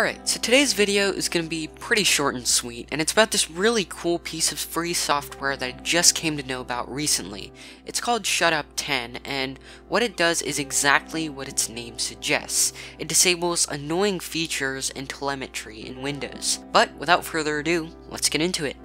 Alright, so today's video is going to be pretty short and sweet, and it's about this really cool piece of free software that I just came to know about recently. It's called Shutup 10, and what it does is exactly what its name suggests. It disables annoying features and telemetry in Windows. But without further ado, let's get into it.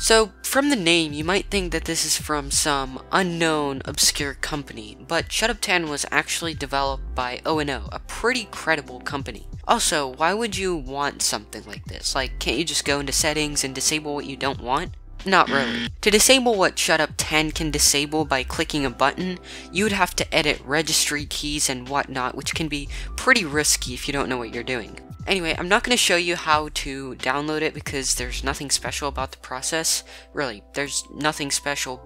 So, from the name, you might think that this is from some unknown, obscure company, but Shutup 10 was actually developed by O&O, a pretty credible company. Also, why would you want something like this? Like, can't you just go into settings and disable what you don't want? Not really. To disable what Shutup 10 can disable by clicking a button, you would have to edit registry keys and whatnot, which can be pretty risky if you don't know what you're doing. Anyway, I'm not going to show you how to download it because there's nothing special about the process. Really, there's nothing special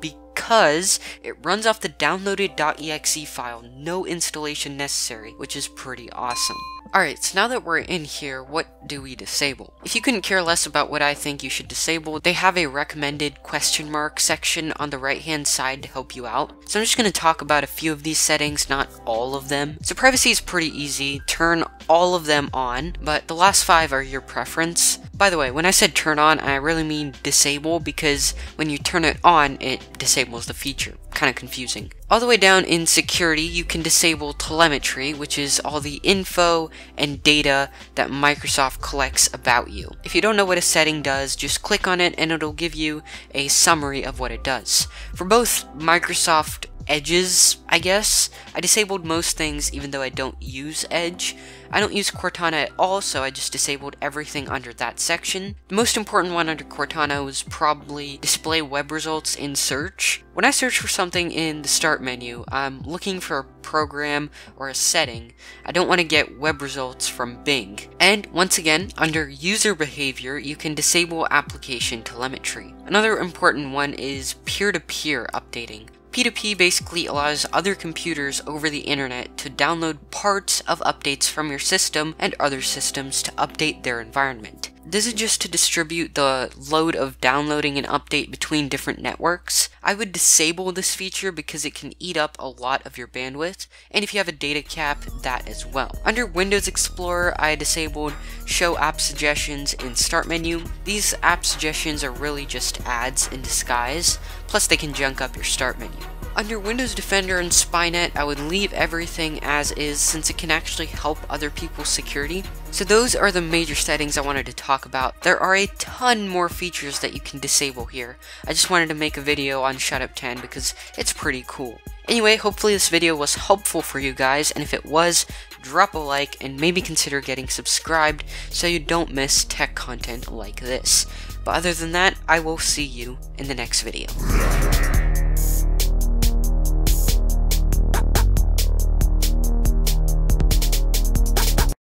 because it runs off the downloaded.exe file, no installation necessary, which is pretty awesome. Alright, so now that we're in here, what do we disable? If you couldn't care less about what I think you should disable, they have a recommended question mark section on the right hand side to help you out. So I'm just going to talk about a few of these settings, not all of them. So privacy is pretty easy, turn all of them on, but the last five are your preference. By the way, when I said turn on, I really mean disable because when you turn it on, it disables the feature kind of confusing. All the way down in security, you can disable telemetry, which is all the info and data that Microsoft collects about you. If you don't know what a setting does, just click on it and it'll give you a summary of what it does. For both Microsoft edges, I guess. I disabled most things even though I don't use Edge. I don't use Cortana at all, so I just disabled everything under that section. The most important one under Cortana was probably display web results in search. When I search for something in the start menu, I'm looking for a program or a setting. I don't want to get web results from Bing. And once again, under user behavior, you can disable application telemetry. Another important one is peer-to-peer -peer updating. P2P basically allows other computers over the internet to download parts of updates from your system and other systems to update their environment. This is just to distribute the load of downloading an update between different networks. I would disable this feature because it can eat up a lot of your bandwidth, and if you have a data cap, that as well. Under Windows Explorer, I disabled Show App Suggestions in Start menu. These app suggestions are really just ads in disguise, plus they can junk up your Start menu. Under Windows Defender and Spynet, I would leave everything as is since it can actually help other people's security. So those are the major settings I wanted to talk about. There are a ton more features that you can disable here. I just wanted to make a video on Shutup 10 because it's pretty cool. Anyway, hopefully this video was helpful for you guys, and if it was, drop a like and maybe consider getting subscribed so you don't miss tech content like this. But other than that, I will see you in the next video.